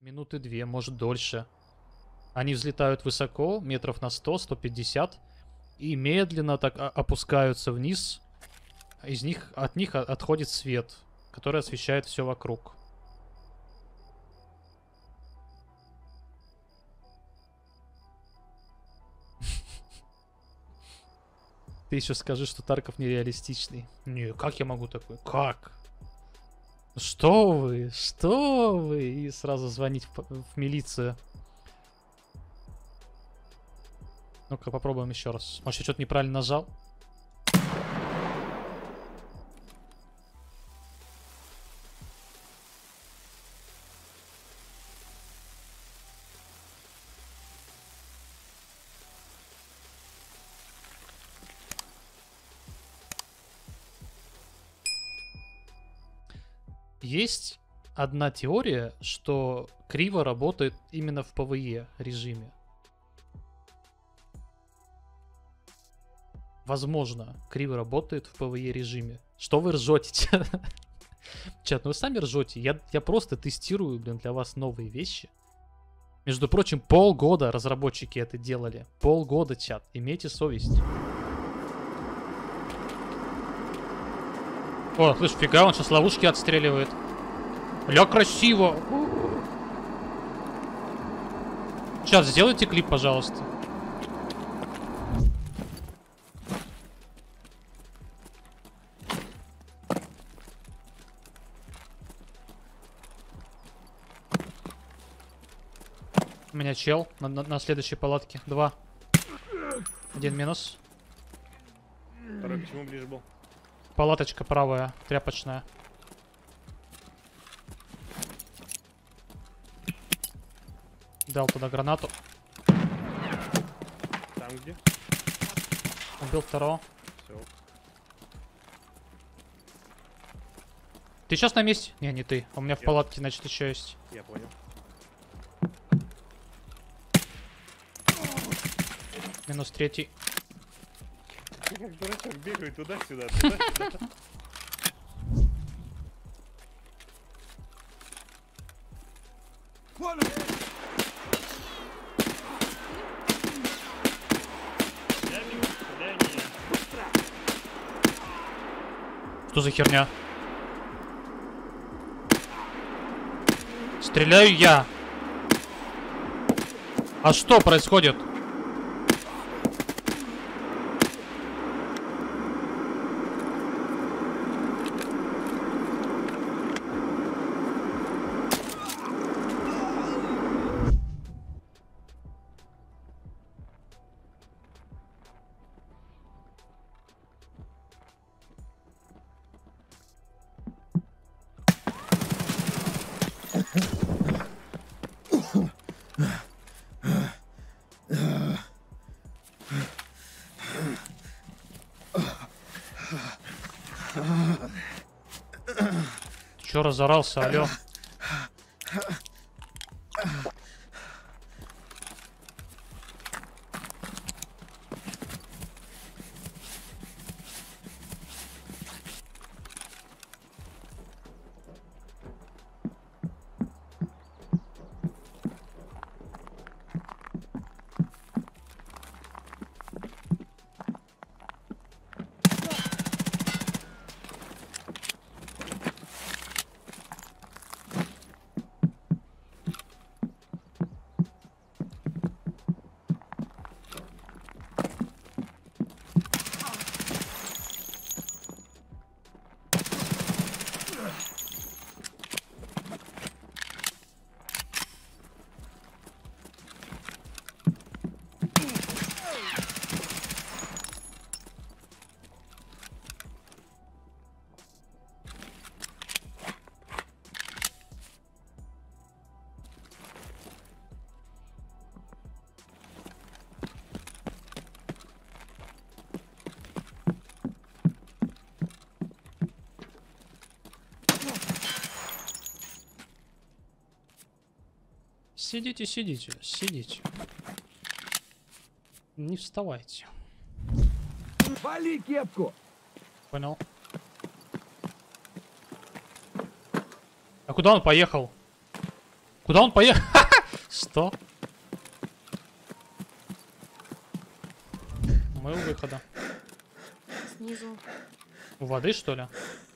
Минуты две, может дольше. Они взлетают высоко, метров на 100-150, и медленно так опускаются вниз. Из них, от них отходит свет, который освещает все вокруг. Ты еще скажи, что Тарков нереалистичный. Не, как я могу такой? Как? Что вы? Что вы? И сразу звонить в, в милицию. Ну-ка, попробуем еще раз. Может, я что-то неправильно нажал? Есть одна теория, что криво работает именно в PvE режиме. Возможно, криво работает в PvE режиме. Что вы ржете? Чат, ну вы сами ржете. Я, я просто тестирую, блин, для вас новые вещи. Между прочим, полгода разработчики это делали. Полгода, чат. Имейте совесть. О, слышь, фига, он сейчас ловушки отстреливает. Ля, красиво. Сейчас, сделайте клип, пожалуйста. У меня чел на, на- на следующей палатке. Два. Один минус. Второй почему ближе был? Палаточка правая, тряпочная. Дал туда гранату. Там где? Убил второго. Все. Ты сейчас на месте? Не, не ты. У меня в Я. палатке, значит, еще есть. Я понял. Минус третий. Я как дурачок бегаю туда-сюда, туда-сюда. Что за херня? Стреляю я. А что происходит? Чё разорался, алё? Сидите, сидите, сидите. Не вставайте. Вали кепку! Понял. А куда он поехал? Куда он поехал? Что? Мы у выхода. Снизу. У воды, что ли?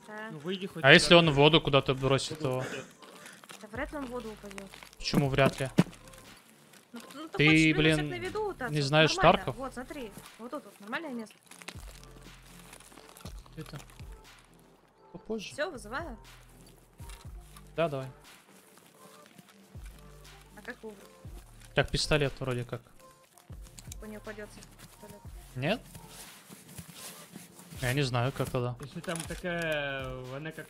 Да. Ну выйди хоть А если он в воду куда-то бросит? Да вряд ли он в воду упадет. Почему вряд ли? Ну, ну, Ты, хочешь минусик блин, на виду, так не вот, знаешь нормально. Тарков? Вот, смотри. Вот тут вот, нормальное место. Это... Попозже. Все, вызываю. Да, давай. А как выбрать? Так, пистолет вроде как. По не упадет пистолет. Нет? Я не знаю, как тогда. Если там такая, она как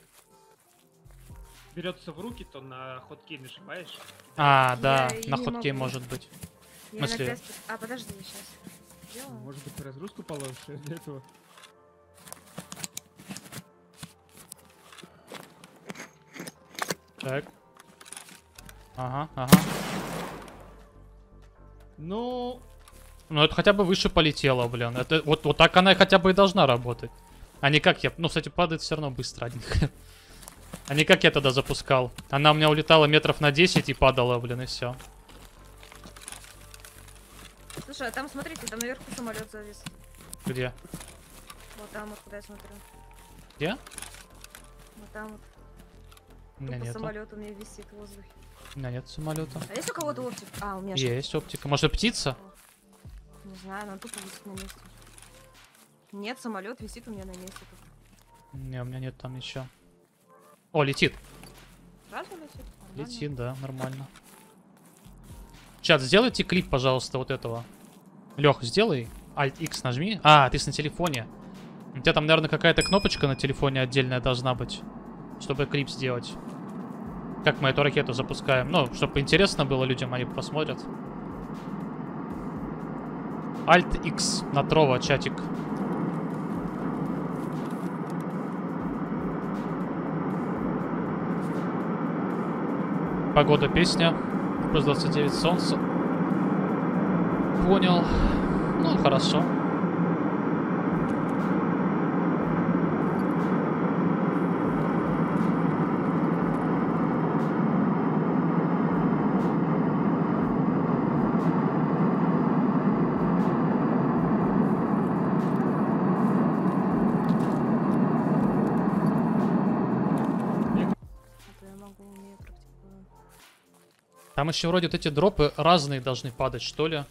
берется в руки, то на ходке нажимаешь. А, да, Я на ходке могу. может быть. Я на смысле? пять пи- А, подожди, сейчас. Делаю. Может быть, разгрузку положишь для этого. Так. Ага, ага. Ну, Ну это хотя бы выше полетело, блин. Это вот, вот так она хотя бы и должна работать. А не как я. Ну, кстати, падает все равно быстро один. А не как я тогда запускал. Она у меня улетала метров на 10 и падала, блин, и все. Слушай, а там смотрите, там наверху самолет завис. Где? Вот там вот, куда я смотрю. Где? Вот там вот. У меня нету. самолет у меня висит в воздухе. У меня нет самолета. А есть у кого-то оптик? А, у меня Есть оптика. Может, птица? Не знаю, она тупо висит на месте. Нет, самолет висит у меня на месте. тут. Не, у меня нет там еще. О, летит. Сразу летит? Нормально. Летит, да, нормально. Чат, сделайте клип, пожалуйста, вот этого. Лех, сделай. Alt X нажми. А, ты с на телефоне. У тебя там, наверное, какая-то кнопочка на телефоне отдельная должна быть, чтобы клип сделать. Как мы эту ракету запускаем. Ну, чтобы интересно было людям, они посмотрят. Alt X на Трова, чатик. Погода песня. Плюс 29 солнце. Понял. Ну, хорошо. А то я могу, умею, практикую. Там еще вроде вот эти дропы разные должны падать, что ли?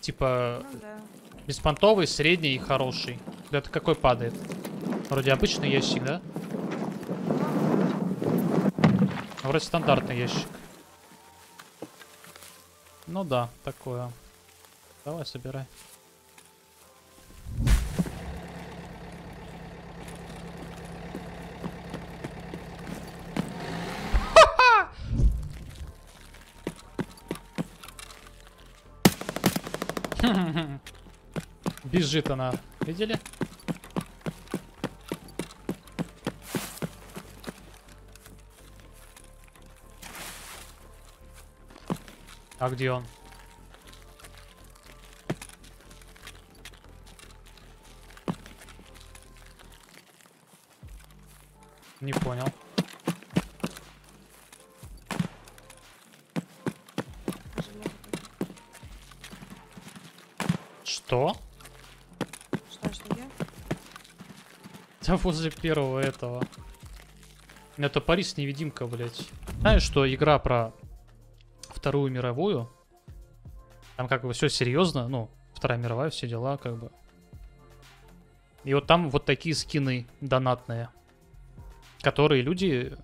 Типа Ну да. беспонтовый, средний и хороший. Это какой падает? Вроде обычный ящик, да? Вроде стандартный ящик. Ну да, такое. Давай, собирай. Бежит она. Видели? А где он? Не понял. Да возле первого этого. Это Парис невидимка, блядь. Знаешь, что игра про Вторую мировую? Там как бы все серьезно, ну, Вторая мировая, все дела, как бы. И вот там вот такие скины донатные, которые люди,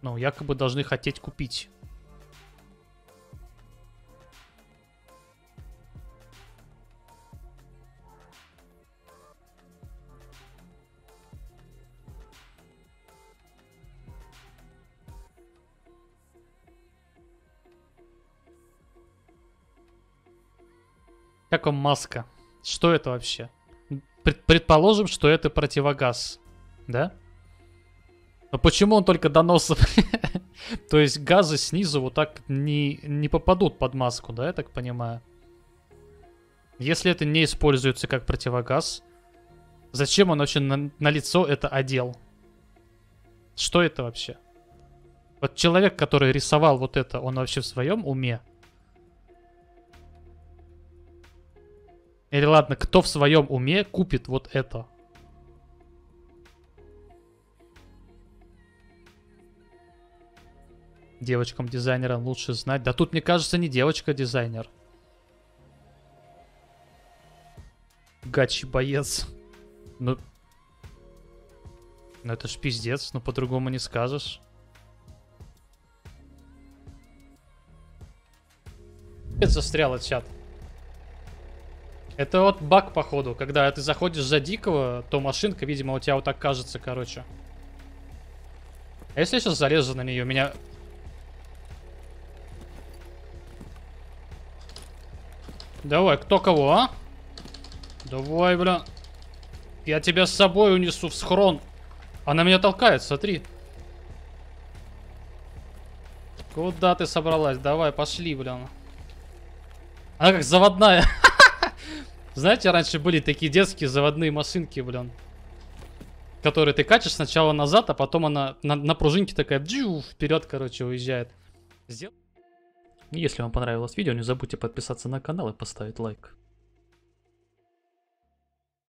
ну, якобы должны хотеть купить. Как вам маска? Что это вообще? Пред- предположим, что это противогаз. Да? Но почему он только до носа? То есть газы снизу вот так не, не попадут под маску, да, я так понимаю? Если это не используется как противогаз, зачем он вообще на, на лицо это одел? Что это вообще? Вот человек, который рисовал вот это, он вообще в своем уме? Или ладно, кто в своем уме купит вот это? Девочкам-дизайнерам лучше знать. Да тут, мне кажется, не девочка-дизайнер. Гачи боец. Ну... Ну это ж пиздец, ну по-другому не скажешь. Это застряло чат. Это вот баг, походу. Когда ты заходишь за дикого, то машинка, видимо, у тебя вот так кажется, короче. А если я сейчас залезу на нее, меня... Давай, кто кого, а? Давай, бля. Я тебя с собой унесу в схрон. Она меня толкает, смотри. Куда ты собралась? Давай, пошли, блин. Она как заводная. Знаете, раньше были такие детские заводные машинки, блин. Которые ты качешь сначала назад, а потом она на, на пружинке такая джу, вперед, короче, уезжает. Сдел- Если вам понравилось видео, не забудьте подписаться на канал и поставить лайк.